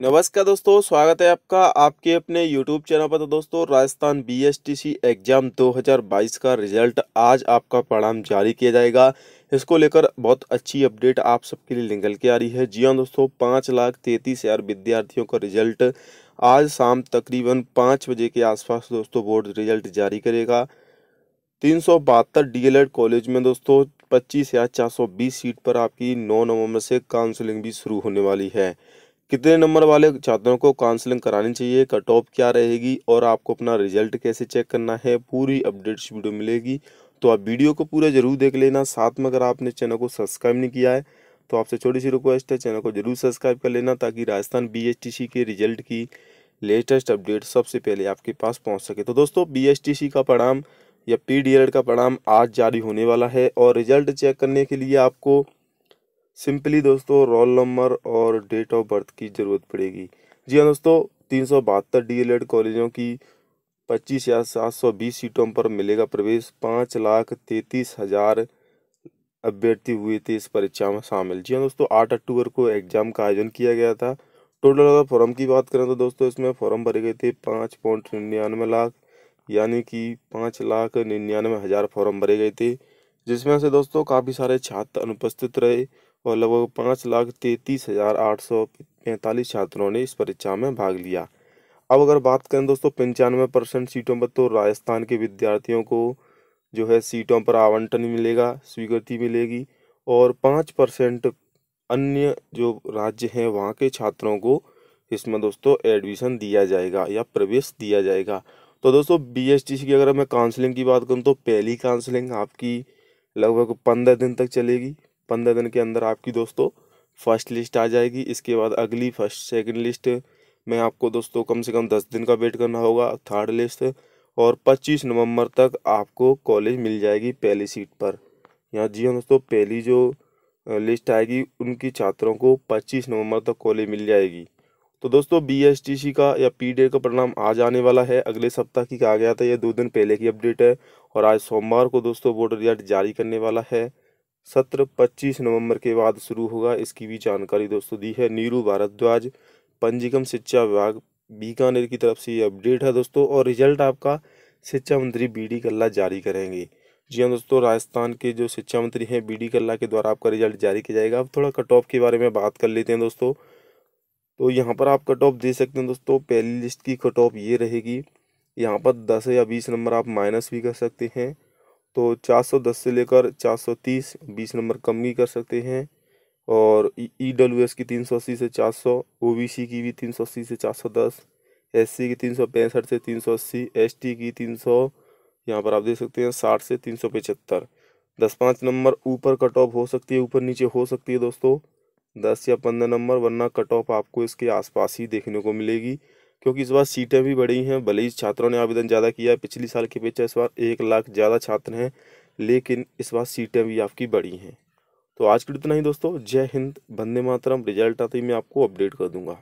नमस्कार दोस्तों, स्वागत है आपका आपके अपने YouTube चैनल पर। तो दोस्तों, राजस्थान बीएसटीसी एग्ज़ाम 2022 का रिज़ल्ट आज आपका परिणाम जारी किया जाएगा। इसको लेकर बहुत अच्छी अपडेट आप सबके लिए निकल के आ रही है। जी हाँ दोस्तों, पाँच लाख तैंतीस हज़ार विद्यार्थियों का रिज़ल्ट आज शाम तकरीबन पाँच बजे के आसपास दोस्तों बोर्ड रिज़ल्ट जारी करेगा। तीन सौ बहत्तर डी कॉलेज में दोस्तों पच्चीस हज़ार चार सौ बीस सीट पर आपकी नौ नवंबर से काउंसलिंग भी शुरू होने वाली है। कितने नंबर वाले छात्रों को काउंसलिंग करानी चाहिए कट ऑफ़ क्या रहेगी और आपको अपना रिज़ल्ट कैसे चेक करना है, पूरी अपडेट्स वीडियो मिलेगी। तो आप वीडियो को पूरा ज़रूर देख लेना। साथ में अगर आपने चैनल को सब्सक्राइब नहीं किया है तो आपसे छोटी सी रिक्वेस्ट है चैनल को ज़रूर सब्सक्राइब कर लेना ताकि राजस्थान बीएसटीसी के रिज़ल्ट की लेटेस्ट अपडेट सबसे पहले आपके पास पहुँच सके। तो दोस्तों बीएसटीसी का परिणाम या पी का परिणाम आज जारी होने वाला है और रिज़ल्ट चेक करने के लिए आपको सिंपली दोस्तों, रोल नंबर और डेट ऑफ़ बर्थ की ज़रूरत पड़ेगी। जी हाँ दोस्तों, तीन सौ बहत्तर डी एल एड कॉलेजों की पच्चीस या सात सौ बीस सीटों पर मिलेगा प्रवेश। पाँच लाख तैंतीस हज़ार अभ्यर्थी हुए थे इस परीक्षा में शामिल। जी हाँ दोस्तों, आठ अक्टूबर को एग्ज़ाम का आयोजन किया गया था। टोटल अगर फॉर्म की बात करें तो दोस्तों, इसमें फॉर्म भरे गए थे पाँच पॉइंट निन्यानवे लाख, यानी कि पाँच लाख निन्यानवे हज़ार फॉर्म भरे गए थे, जिसमें से दोस्तों काफ़ी सारे छात्र अनुपस्थित रहे। और लगभग पाँच लाख तैंतीस हज़ार आठ सौ पैंतालीस छात्रों ने इस परीक्षा में भाग लिया। अब अगर बात करें दोस्तों, पंचानवे परसेंट सीटों पर तो राजस्थान के विद्यार्थियों को जो है सीटों पर आवंटन मिलेगा, स्वीकृति मिलेगी और पाँच परसेंट अन्य जो राज्य हैं वहाँ के छात्रों को इसमें दोस्तों एडमिशन दिया जाएगा या प्रवेश दिया जाएगा। तो दोस्तों बी एस टी सी की अगर मैं काउंसलिंग की बात करूँ तो पहली काउंसलिंग आपकी लगभग पंद्रह दिन तक चलेगी। पंद्रह दिन के अंदर आपकी दोस्तों फ़र्स्ट लिस्ट आ जाएगी। इसके बाद अगली फ़र्स्ट सेकंड लिस्ट में आपको दोस्तों कम से कम दस दिन का वेट करना होगा। थर्ड लिस्ट और पच्चीस नवंबर तक आपको कॉलेज मिल जाएगी पहली सीट पर। यहाँ जी हाँ दोस्तों, पहली जो लिस्ट आएगी, उनकी छात्रों को पच्चीस नवंबर तक कॉलेज मिल जाएगी। तो दोस्तों बीएसटीसी का या पी का परिणाम आज आने वाला है। अगले सप्ताह की कहा गया था, यह दो दिन पहले की अपडेट है और आज सोमवार को दोस्तों बोर्ड रिज़ल्ट जारी करने वाला है। सत्र 25 नवंबर के बाद शुरू होगा। इसकी भी जानकारी दोस्तों दी है नीरू भारद्वाज। पंजीकम शिक्षा विभाग बीकानेर की तरफ़ से ये अपडेट है दोस्तों और रिज़ल्ट आपका शिक्षा मंत्री बी डी कल्ला जारी करेंगे। जी हाँ दोस्तों, राजस्थान के जो शिक्षा मंत्री हैं बी डी कल्ला के द्वारा आपका रिज़ल्ट जारी किया जाएगा। अब थोड़ा कट ऑफ़ के बारे में बात कर लेते हैं दोस्तों। तो यहाँ पर आप कट ऑफ़ दे सकते हैं दोस्तों, पहली लिस्ट की कट ऑफ़ ये रहेगी। यहाँ पर दस या बीस नंबर आप माइनस भी कर सकते हैं। तो 410 से लेकर 430 बीस नंबर कम भी कर सकते हैं। और ई डब्ल्यू एस की 380 से 400 ओबीसी की भी 380 से 410 एससी की तीन सौ पैंसठ से 380 एसटी की 300 यहाँ पर आप देख सकते हैं 60 से तीन सौ पचहत्तर। दस पाँच नंबर ऊपर कट ऑफ़ हो सकती है, ऊपर नीचे हो सकती है दोस्तों। दस या पंद्रह नंबर, वरना कट ऑफ़ आपको इसके आसपास ही देखने को मिलेगी। क्योंकि इस बार सीटें भी बढ़ी हैं। भले ही छात्रों ने आवेदन ज़्यादा किया है, पिछली साल की अपेक्षा इस बार एक लाख ज़्यादा छात्र हैं, लेकिन इस बार सीटें भी आपकी बढ़ी हैं। तो आज के लिए इतना ही दोस्तों। जय हिंद बंदे मातरम। रिज़ल्ट आते ही मैं आपको अपडेट कर दूँगा।